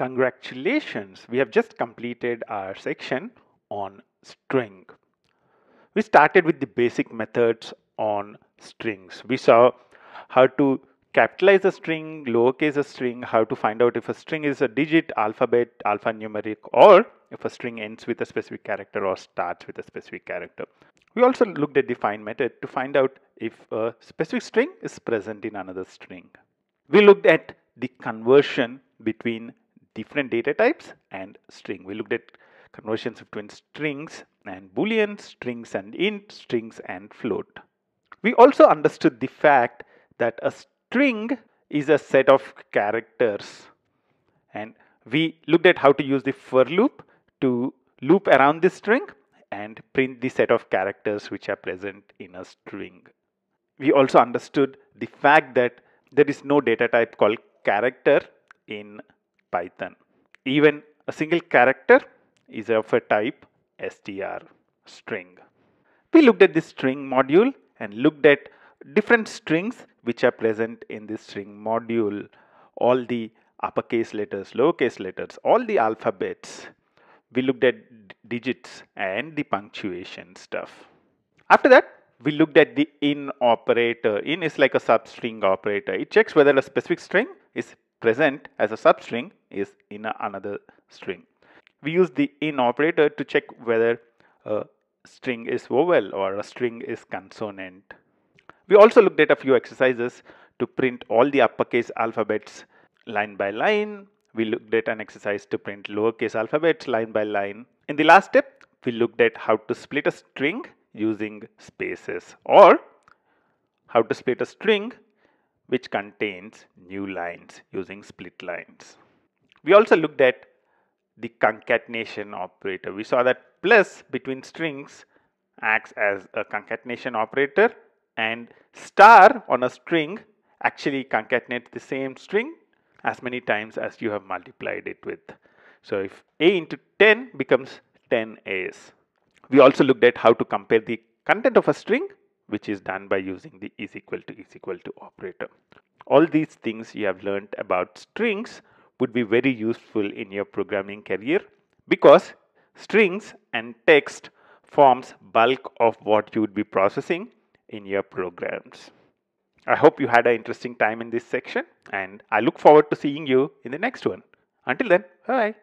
Congratulations, we have just completed our section on string. We started with the basic methods on strings. We saw how to capitalize a string, lowercase a string, how to find out if a string is a digit, alphabet, alphanumeric, or if a string ends with a specific character or starts with a specific character. We also looked at the find method to find out if a specific string is present in another string. We looked at the conversion between different data types and string. We looked at conversions between strings and boolean, strings and int, strings and float. We also understood the fact that a string is a set of characters and we looked at how to use the for loop to loop around the string and print the set of characters which are present in a string. We also understood the fact that there is no data type called character in Python. Even a single character is of a type str string. We looked at the string module and looked at different strings which are present in this string module. All the uppercase letters, lowercase letters, all the alphabets. We looked at digits and the punctuation stuff. After that, we looked at the in operator. In is like a substring operator. It checks whether a specific string is present as a substring is in another string. We use the in operator to check whether a string is vowel or a string is consonant. We also looked at a few exercises to print all the uppercase alphabets line by line. We looked at an exercise to print lowercase alphabets line by line. In the last step, we looked at how to split a string using spaces or how to split a string which contains new lines using split lines. We also looked at the concatenation operator. We saw that plus between strings acts as a concatenation operator and star on a string actually concatenates the same string as many times as you have multiplied it with. So if a into 10 becomes 10 a's. We also looked at how to compare the content of a string which is done by using the is equal to is equal to operator. All these things you have learned about strings would be very useful in your programming career because strings and text forms bulk of what you would be processing in your programs. I hope you had an interesting time in this section and I look forward to seeing you in the next one. Until then, bye.